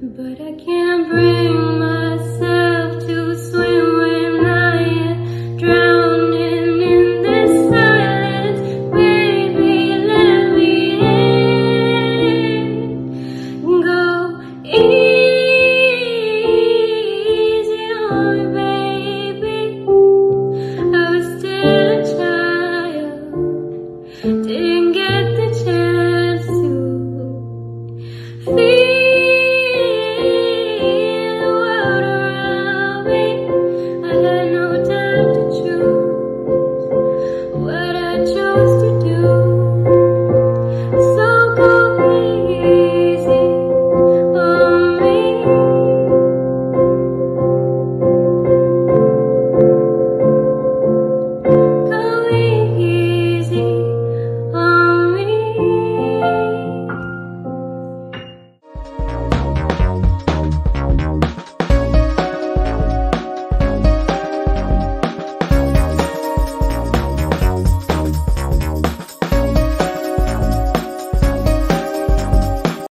But I can't bring myself to swim when I am drowning in this silence. Baby, let me in. Go easy on me, baby. I was still a child. Did